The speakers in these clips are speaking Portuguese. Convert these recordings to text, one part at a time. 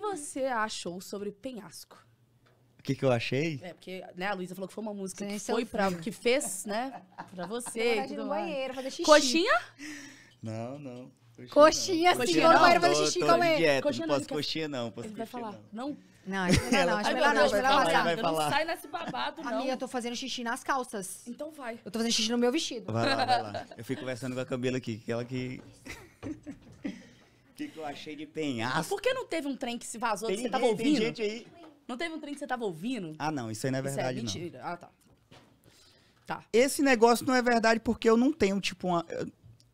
você achou sobre penhasco? O que, que eu achei? É, porque né, a Luísa falou que foi uma música Sim, que foi pra. que fez, né? Pra você. Verdade, tudo no mais. banheiro, fazer xixi. Coxinha? Não, não. Coxinha, não. sim, não banheiro tô, fazer xixi de dieta, Coxinha não não, posso quer- coxinha não, posso Ele vai falar. não. Não. Não, acho melhor não, acho melhor não, acho vai melhor Não sai nesse babado, não. Amiga, eu tô fazendo xixi nas calças. Então vai. Eu tô fazendo xixi no meu vestido. Vai lá, vai lá. Eu fui conversando com a Camila aqui, que ela que... Que, que eu achei de penhasco? Por que não teve um trem que se vazou que Tem, você tava ninguém, tem ouvindo? gente aí... Não teve um trem que você tava ouvindo? Ah, não, isso aí não é Isso verdade, é não. mentira. Ah, tá. Tá. Esse negócio não é verdade porque eu não tenho, tipo, uma...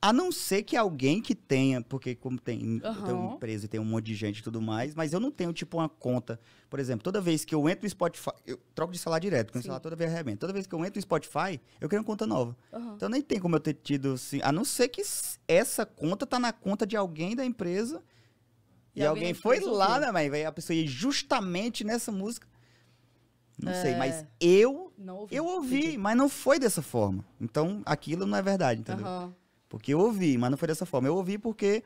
A não ser que alguém que tenha, porque como tem, eu tenho Aham. empresa e tem um monte de gente e tudo mais, mas eu não tenho, tipo, uma conta. Por exemplo, toda vez que eu entro no Spotify, eu troco de celular direto, porque o celular toda vez arrebenta. Toda vez que eu entro no Spotify, eu quero uma conta nova. Aham. Então nem tem como eu ter tido, assim, a não ser que essa conta tá na conta de alguém da empresa E e, alguém alguém foi lá, né, mas veio a pessoa ir justamente nessa música. Não sei, É. mas eu ouvi. eu ouvi, mas não foi dessa forma. Então, aquilo não é verdade, entendeu? Aham. Porque eu ouvi, mas não foi dessa forma. Eu ouvi porque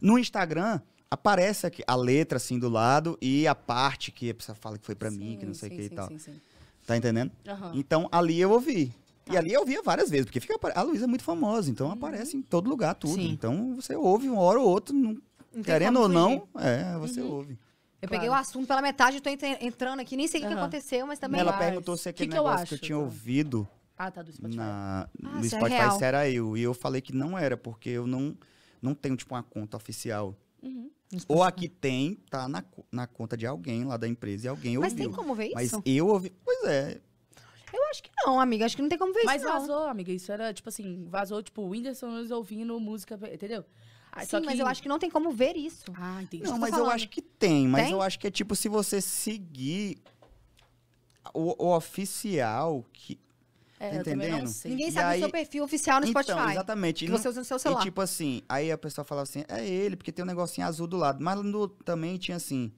no Instagram aparece aqui a letra assim do lado e a parte que a pessoa fala que foi pra mim, que não sei o sim, que e sim, tal. sim, sim. Tá entendendo? Aham. Então, ali eu ouvi. E Tá. ali eu ouvia várias vezes, porque fica a Luísa é muito famosa, então aparece em todo lugar tudo. Sim. Então você ouve uma hora ou outra, não- querendo ou não, é, você Uhum. ouve. Eu Claro. peguei o assunto pela metade, eu tô entra- entrando aqui, nem sei o que, que aconteceu, mas também. Ela Mas, perguntou se aquele que que eu negócio que eu acho, tinha tá? ouvido Ah, tá, do Spotify. na, Ah, no se é Spotify real. se era eu. E eu falei que não era, porque eu não, não tenho, tipo, uma conta oficial. Uhum. Ou aqui tem, tá na, na conta de alguém lá da empresa e alguém Mas ouviu. tem como ver Mas isso? eu ouvi. Pois é. Eu acho que não, amiga. Acho que não tem como ver Mas isso. não. vazou, amiga. Isso era, tipo assim, vazou, tipo, o Whindersson Nunes ouvindo música, entendeu? Ah, Sim, mas eu acho que não tem como ver isso. Ah, entendi. Não, mas eu falando. acho que tem. Mas Tem? eu acho que é tipo se você seguir o, o oficial que. É, tá eu também não entendendo? sei. Ninguém E sabe aí- o seu perfil oficial no então, Spotify. exatamente. Que E não- você usa no seu E celular. tipo assim, aí a pessoa falava assim, é ele, porque tem um negocinho azul do lado. Mas no, também tinha assim,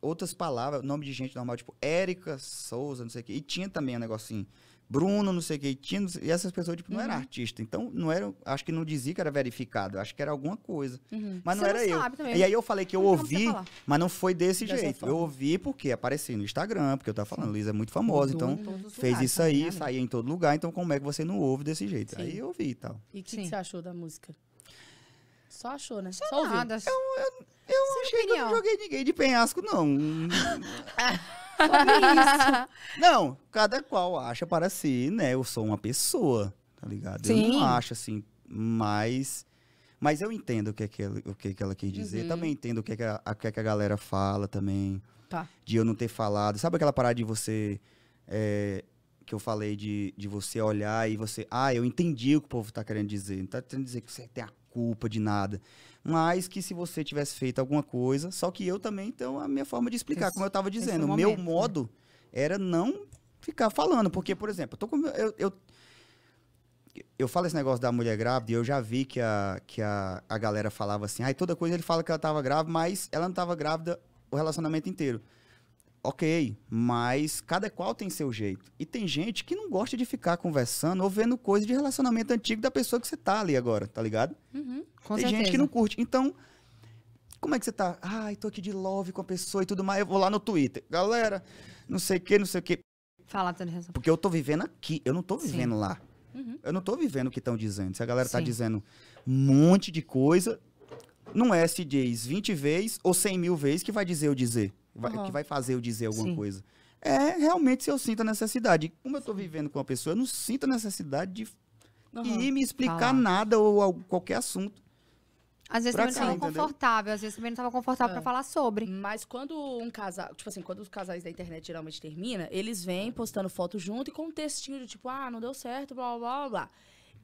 outras palavras, nome de gente normal, tipo Érica Souza, não sei o quê. E tinha também um negocinho, Bruno, não sei o. E, não sei- e essas pessoas, tipo, não eram Uhum. artistas. Então, não era, acho que não dizia que era verificado. Acho que era alguma coisa. Uhum. Mas não Você era eu. sabe. E aí eu falei que eu Não ouvi, mas não foi desse Dessa jeito. forma. Eu ouvi porque aparecia no Instagram, porque eu tava falando, Luísa é muito famosa, então os fez lugares isso também, aí, né, saía em todo lugar, então como é que você não ouve desse jeito? Sim. Aí eu ouvi e tal. E o que, que você achou da música? Só achou, né? Só, Só ouviu. nada. Eu Sem achei que eu não opinião. joguei ninguém de penhasco, não. Sobre isso. não, cada qual acha para si, né? Eu sou uma pessoa, tá ligado? Eu Sim. não acho assim, mas... Mas eu entendo o que, é que, ela, o que, é que ela quis dizer. Uhum. Também entendo o que, é que, a, a- o que, é que a galera fala também. Tá. De eu não ter falado. Sabe aquela parada de você... é, que eu falei de, de você olhar e você... Ah, eu entendi o que o povo tá querendo dizer. Não tá querendo dizer que você tem a culpa de nada. Mas que se você tivesse feito alguma coisa... Só que eu também tenho a minha forma de explicar, Esse- como eu tava esse dizendo. foi o O meu momento, né? modo era não ficar falando. Porque, por exemplo, eu tô com... Eu, eu, eu falo esse negócio da mulher grávida e eu já vi que a, que a, a galera falava assim, ai, toda coisa ele fala que ela tava grávida, mas ela não tava grávida o relacionamento inteiro. Ok, mas cada qual tem seu jeito. E tem gente que não gosta de ficar conversando ou vendo coisa de relacionamento antigo da pessoa que você tá ali agora, tá ligado? Uhum. Com tem certeza. gente que não curte. Então, como é que você tá? Ai, tô aqui de love com a pessoa e tudo mais. Eu vou lá no Twitter. Galera, não sei o que, não sei o que. Fala, Teresa. Porque eu tô vivendo aqui, eu não tô Sim. vivendo lá. Uhum. Eu não tô vivendo o que estão dizendo. Se a galera tá Sim. dizendo um monte de coisa, não é se diz 20 vezes ou 100 mil vezes que vai dizer eu dizer. Vai- Aham. Que vai fazer eu dizer alguma Sim. coisa. É realmente se eu sinto a necessidade. Como eu tô vivendo com uma pessoa, eu não sinto a necessidade de Uhum. ir me explicar Falar. nada ou al- qualquer assunto. Às vezes também não estava confortável, às vezes também não estava confortável É. pra falar sobre. Mas quando um casal, tipo assim, quando os casais da internet geralmente termina, eles vêm postando foto junto e com um textinho de tipo, ah, não deu certo, blá blá blá blá.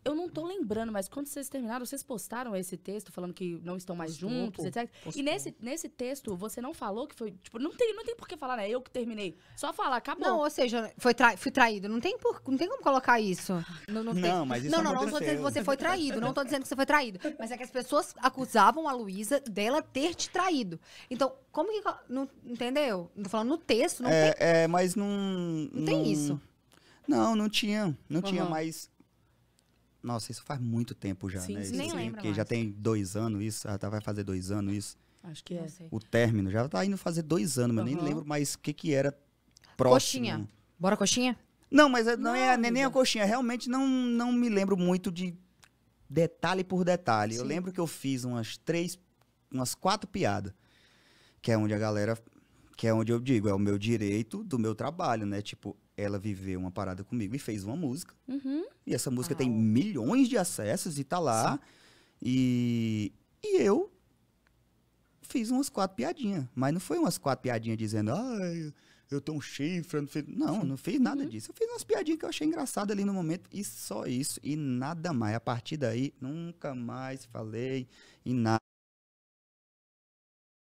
Eu não tô lembrando, mas quando vocês terminaram, vocês postaram esse texto falando que não estão mais Postou, juntos, etc. Postou. E nesse, nesse texto, você não falou que foi. Tipo, não tem, não tem por que falar, né? Eu que terminei. Só falar, acabou. Não, ou seja, foi tra... fui traído. Não tem, por... não tem como colocar isso. No Não, texto. mas isso não, não, não tô aconteceu. dizendo que você foi traído. Não tô dizendo que você foi traído. Mas é que as pessoas acusavam a Luísa dela ter te traído. Então, como que. Não, entendeu? Não tô falando no texto, não tem. é, é, mas não. Não tem isso. Não, não tinha. Não tinha Aham. Nossa, isso faz muito tempo já, Sim, né? sim, Isso Nem lembro Porque já tem dois anos isso, já tá, vai fazer dois anos isso. Acho que é. Não sei. O término, já tá indo fazer dois anos, mas eu nem lembro mais o que que era próximo. Coxinha. Bora, coxinha? Não, mas é- não, é Não, nem nem a coxinha. Realmente não, não me lembro muito de detalhe por detalhe. Eu Sim. lembro que eu fiz umas três, umas quatro piadas. Que é onde a galera. Que é onde eu digo, é o meu direito do meu trabalho, né? Tipo, ela viveu uma parada comigo e fez uma música. Uhum. E essa música tem Uau. milhões de acessos e tá lá. E, e eu fiz umas quatro piadinhas. Mas não foi umas quatro piadinhas dizendo, ai, eu tô um chifre. Não, fiz... não, não fiz nada disso. Eu fiz umas piadinhas que eu achei engraçadas ali no momento. E só isso. E nada mais. A partir daí, nunca mais falei em nada.